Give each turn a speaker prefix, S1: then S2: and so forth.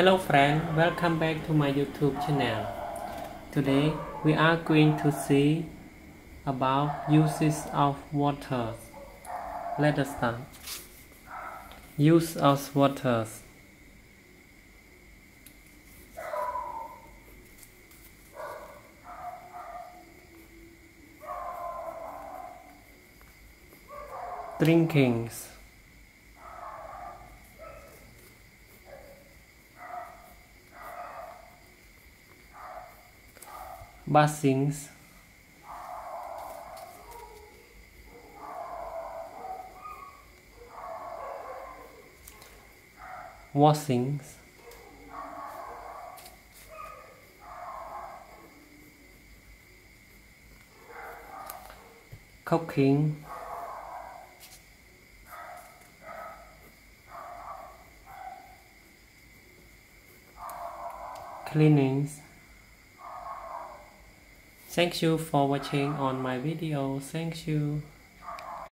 S1: Hello friend, welcome back to my YouTube channel. Today we are going to see about uses of water. Let us start. Use of water. Drinkings. Bathings. Washings. Cooking. Cleanings. Thank you for watching on my video. Thank you.